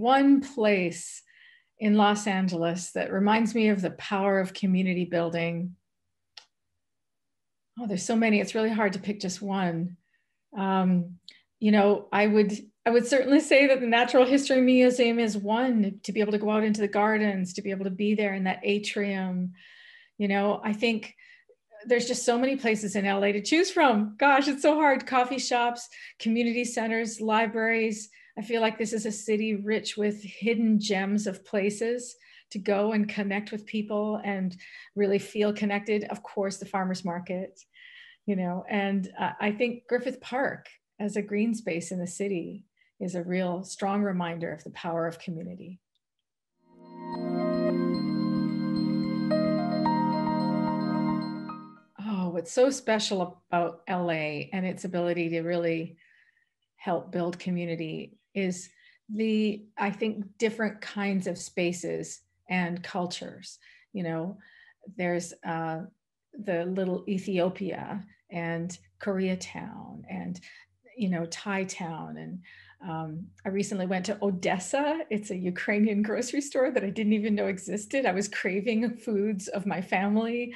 one place in Los Angeles that reminds me of the power of community building. Oh, there's so many. It's really hard to pick just one. Um, you know, I would I would certainly say that the Natural History Museum is one to be able to go out into the gardens, to be able to be there in that atrium. You know, I think there's just so many places in LA to choose from. Gosh, it's so hard. Coffee shops, community centers, libraries. I feel like this is a city rich with hidden gems of places to go and connect with people and really feel connected. Of course, the farmers market, you know, and uh, I think Griffith Park as a green space in the city is a real strong reminder of the power of community. Oh, what's so special about LA and its ability to really help build community is the, I think, different kinds of spaces and cultures. You know, there's uh, the little Ethiopia and Koreatown and, you know, Thai town and um, I recently went to Odessa. It's a Ukrainian grocery store that I didn't even know existed. I was craving foods of my family.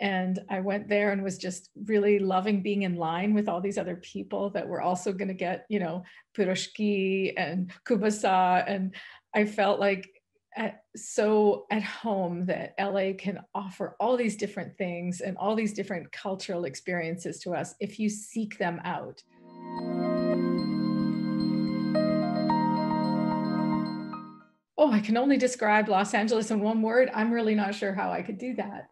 And I went there and was just really loving being in line with all these other people that were also going to get, you know, piroshki and kubasa. And I felt like at, so at home that LA can offer all these different things and all these different cultural experiences to us if you seek them out. Oh, I can only describe Los Angeles in one word. I'm really not sure how I could do that.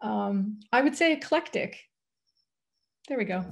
Um, I would say eclectic. There we go.